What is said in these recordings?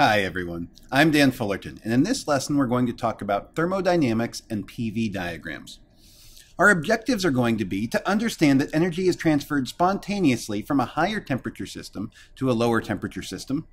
Hi everyone, I'm Dan Fullerton, and in this lesson we're going to talk about thermodynamics and PV diagrams. Our objectives are going to be to understand that energy is transferred spontaneously from a higher temperature system to a lower temperature system,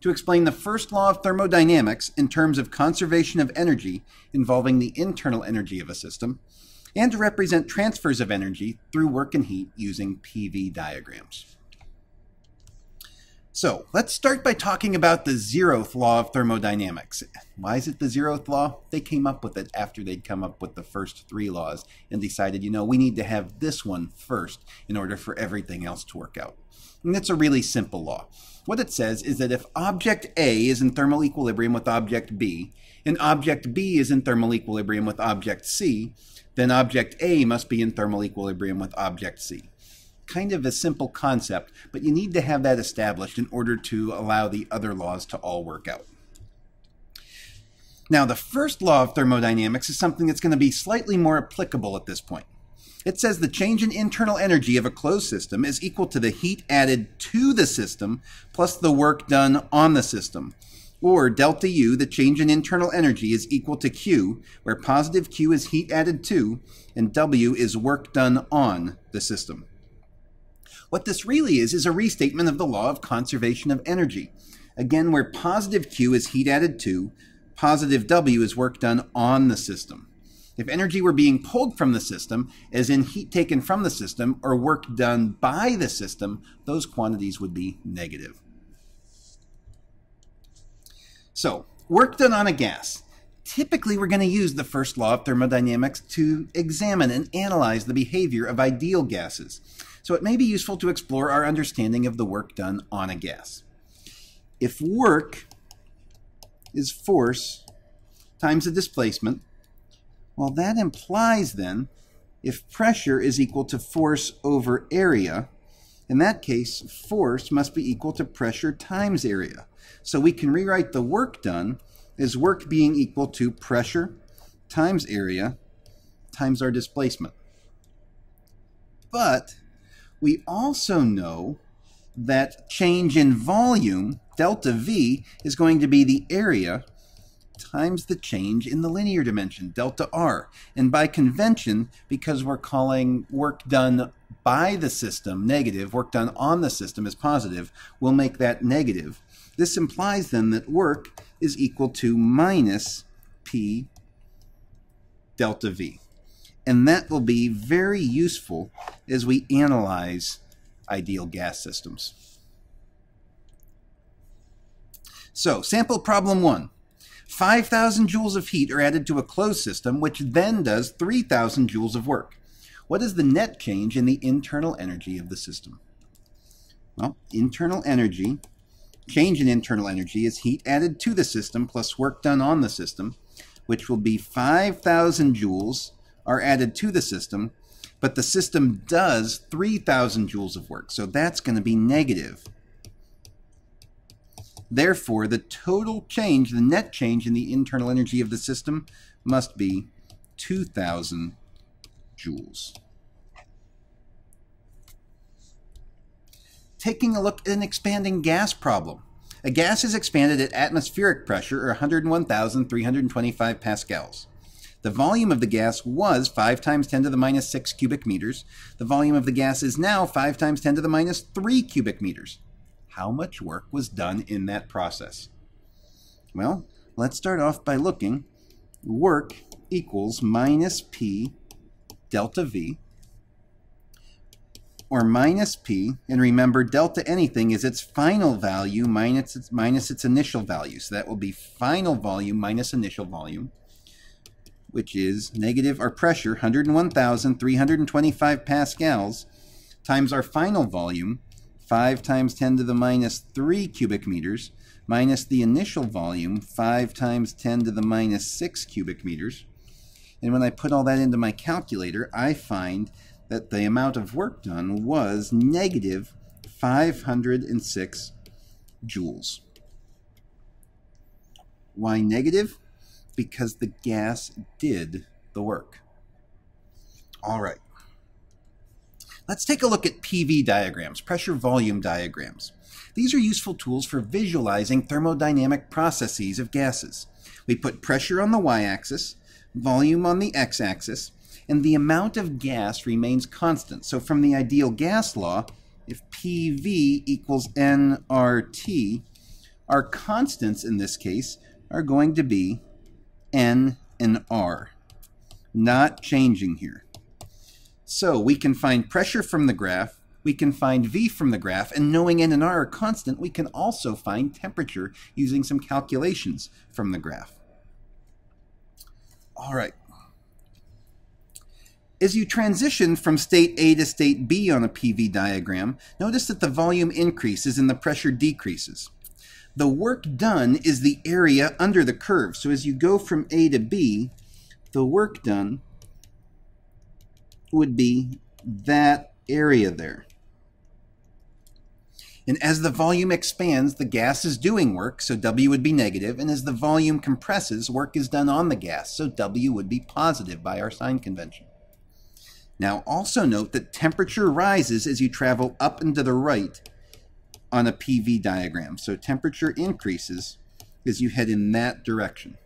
to explain the first law of thermodynamics in terms of conservation of energy involving the internal energy of a system, and to represent transfers of energy through work and heat using PV diagrams. So let's start by talking about the zeroth law of thermodynamics. Why is it the zeroth law? They came up with it after they'd come up with the first three laws and decided, you know, we need to have this one first in order for everything else to work out. And it's a really simple law. What it says is that if object A is in thermal equilibrium with object B, and object B is in thermal equilibrium with object C, then object A must be in thermal equilibrium with object C kind of a simple concept, but you need to have that established in order to allow the other laws to all work out. Now, the first law of thermodynamics is something that's going to be slightly more applicable at this point. It says the change in internal energy of a closed system is equal to the heat added to the system plus the work done on the system. Or delta U, the change in internal energy, is equal to Q, where positive Q is heat added to, and W is work done on the system. What this really is, is a restatement of the law of conservation of energy. Again, where positive Q is heat added to, positive W is work done on the system. If energy were being pulled from the system, as in heat taken from the system, or work done by the system, those quantities would be negative. So, work done on a gas. Typically, we're going to use the first law of thermodynamics to examine and analyze the behavior of ideal gases so it may be useful to explore our understanding of the work done on a gas. If work is force times the displacement, well, that implies then if pressure is equal to force over area, in that case, force must be equal to pressure times area. So we can rewrite the work done as work being equal to pressure times area times our displacement. But we also know that change in volume, delta V, is going to be the area times the change in the linear dimension, delta R. And by convention, because we're calling work done by the system negative, work done on the system is positive, we'll make that negative. This implies then that work is equal to minus P delta V. And that will be very useful as we analyze ideal gas systems. So, sample problem one. 5,000 joules of heat are added to a closed system, which then does 3,000 joules of work. What is the net change in the internal energy of the system? Well, internal energy, change in internal energy is heat added to the system plus work done on the system, which will be 5,000 joules are added to the system, but the system does 3,000 joules of work, so that's going to be negative. Therefore, the total change, the net change in the internal energy of the system must be 2,000 joules. Taking a look at an expanding gas problem. A gas is expanded at atmospheric pressure, or 101,325 pascals. The volume of the gas was 5 times 10 to the minus 6 cubic meters. The volume of the gas is now 5 times 10 to the minus 3 cubic meters. How much work was done in that process? Well, let's start off by looking. Work equals minus P delta V or minus P, and remember delta anything is its final value minus its, minus its initial value. So that will be final volume minus initial volume which is negative our pressure, 101,325 pascals, times our final volume, 5 times 10 to the minus 3 cubic meters, minus the initial volume, 5 times 10 to the minus 6 cubic meters. And when I put all that into my calculator, I find that the amount of work done was negative 506 joules. Why negative? Because the gas did the work. All right. Let's take a look at PV diagrams, pressure volume diagrams. These are useful tools for visualizing thermodynamic processes of gases. We put pressure on the y-axis, volume on the x-axis, and the amount of gas remains constant. So from the ideal gas law, if PV equals nRT, our constants in this case are going to be N and R, not changing here. So we can find pressure from the graph, we can find V from the graph, and knowing N and R are constant, we can also find temperature using some calculations from the graph. All right. As you transition from state A to state B on a PV diagram, notice that the volume increases and the pressure decreases. The work done is the area under the curve. So as you go from A to B, the work done would be that area there. And as the volume expands, the gas is doing work, so W would be negative, and as the volume compresses, work is done on the gas, so W would be positive by our sign convention. Now also note that temperature rises as you travel up and to the right on a PV diagram. So temperature increases as you head in that direction.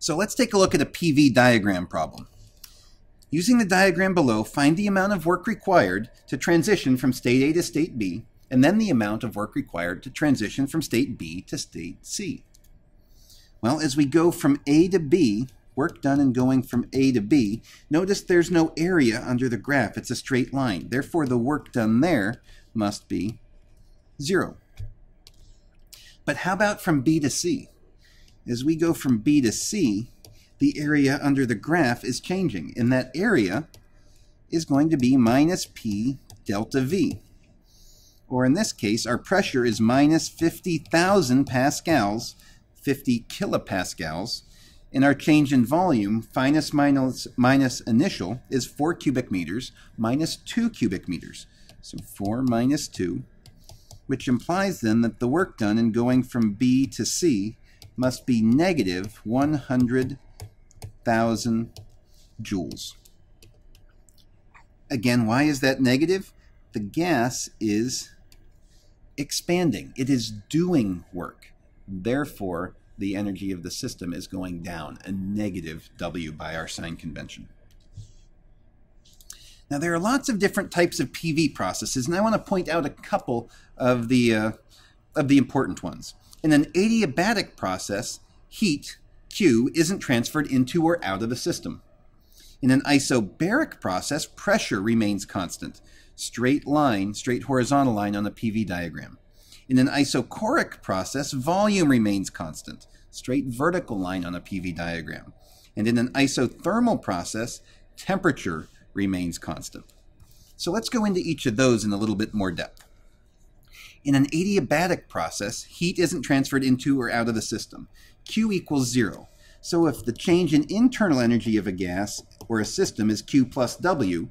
So let's take a look at a PV diagram problem. Using the diagram below, find the amount of work required to transition from state A to state B, and then the amount of work required to transition from state B to state C. Well, as we go from A to B, work done in going from A to B, notice there's no area under the graph. It's a straight line. Therefore, the work done there must be 0. But how about from B to C? As we go from B to C, the area under the graph is changing, and that area is going to be minus P delta V. Or in this case, our pressure is minus 50,000 pascals, 50 kilopascals, and our change in volume, finus minus, minus initial, is 4 cubic meters minus 2 cubic meters. So 4 minus 2, which implies then that the work done in going from B to C must be negative 100,000 joules. Again, why is that negative? The gas is expanding. It is doing work. Therefore, the energy of the system is going down, a negative W by our sign convention. Now there are lots of different types of PV processes, and I want to point out a couple of the, uh, of the important ones. In an adiabatic process, heat, Q, isn't transferred into or out of the system. In an isobaric process, pressure remains constant. Straight line, straight horizontal line on the PV diagram. In an isochoric process, volume remains constant, straight vertical line on a PV diagram. And in an isothermal process, temperature remains constant. So let's go into each of those in a little bit more depth. In an adiabatic process, heat isn't transferred into or out of the system. Q equals zero. So if the change in internal energy of a gas or a system is Q plus W,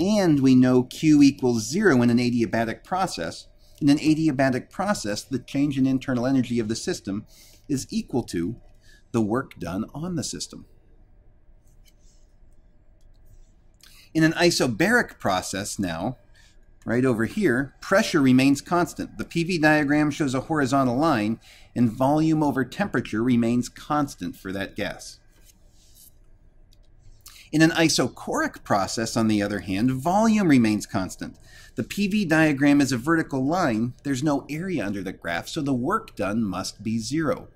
and we know Q equals zero in an adiabatic process, in an adiabatic process, the change in internal energy of the system is equal to the work done on the system. In an isobaric process now, right over here, pressure remains constant. The PV diagram shows a horizontal line, and volume over temperature remains constant for that gas. In an isochoric process, on the other hand, volume remains constant. The PV diagram is a vertical line. There's no area under the graph, so the work done must be zero.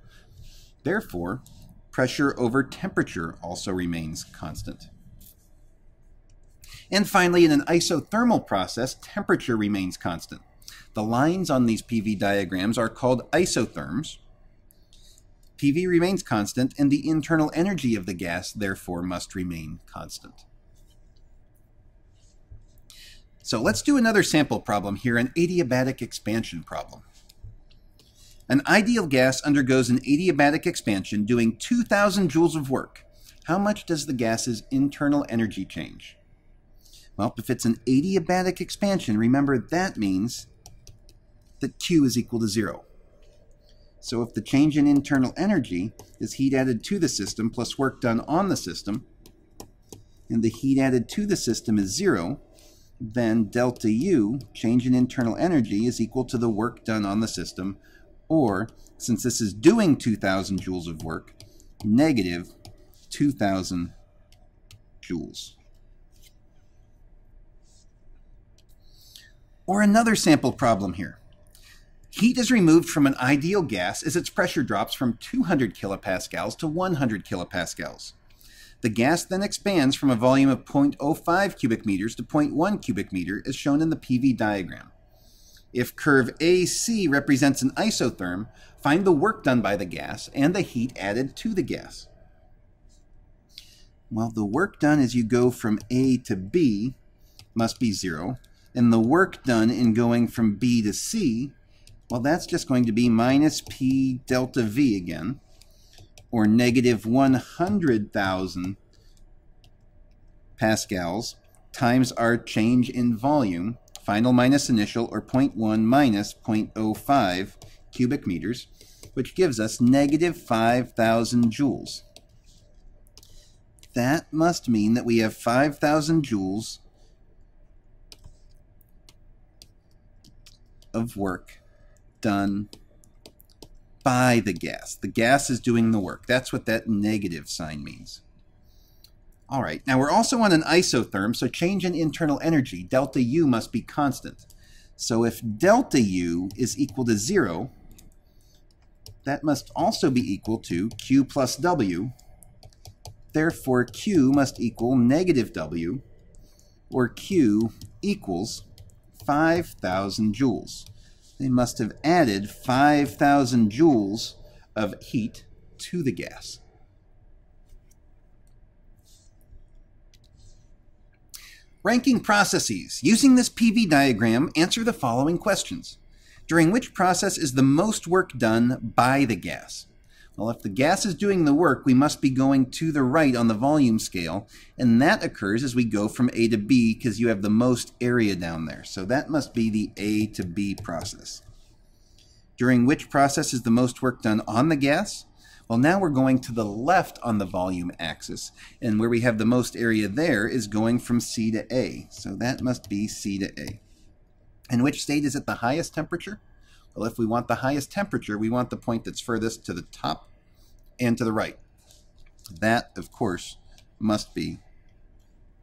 Therefore, pressure over temperature also remains constant. And finally, in an isothermal process, temperature remains constant. The lines on these PV diagrams are called isotherms. PV remains constant, and the internal energy of the gas, therefore, must remain constant. So let's do another sample problem here, an adiabatic expansion problem. An ideal gas undergoes an adiabatic expansion doing 2,000 joules of work. How much does the gas's internal energy change? Well, if it's an adiabatic expansion, remember that means that Q is equal to zero. So if the change in internal energy is heat added to the system plus work done on the system, and the heat added to the system is zero, then delta U, change in internal energy, is equal to the work done on the system, or, since this is doing 2,000 joules of work, negative 2,000 joules. Or another sample problem here. Heat is removed from an ideal gas as its pressure drops from 200 kilopascals to 100 kilopascals. The gas then expands from a volume of 0.05 cubic meters to 0.1 cubic meter as shown in the PV diagram. If curve AC represents an isotherm, find the work done by the gas and the heat added to the gas. Well, the work done as you go from A to B must be zero, and the work done in going from B to C, well, that's just going to be minus P delta V again or negative 100,000 pascals times our change in volume, final minus initial, or 0.1 minus 0.05 cubic meters, which gives us negative 5,000 joules. That must mean that we have 5,000 joules of work done by the gas. The gas is doing the work. That's what that negative sign means. All right, now we're also on an isotherm, so change in internal energy, delta U must be constant. So if delta U is equal to zero, that must also be equal to Q plus W. Therefore, Q must equal negative W, or Q equals 5,000 joules they must have added 5,000 joules of heat to the gas. Ranking processes. Using this PV diagram, answer the following questions. During which process is the most work done by the gas? Well, if the gas is doing the work, we must be going to the right on the volume scale, and that occurs as we go from A to B because you have the most area down there. So that must be the A to B process. During which process is the most work done on the gas? Well, now we're going to the left on the volume axis, and where we have the most area there is going from C to A. So that must be C to A. And which state is at the highest temperature? Well, if we want the highest temperature, we want the point that's furthest to the top and to the right. That, of course, must be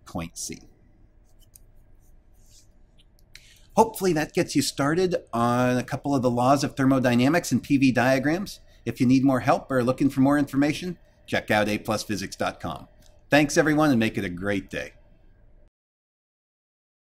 point C. Hopefully that gets you started on a couple of the laws of thermodynamics and PV diagrams. If you need more help or are looking for more information, check out aplusphysics.com. Thanks everyone and make it a great day.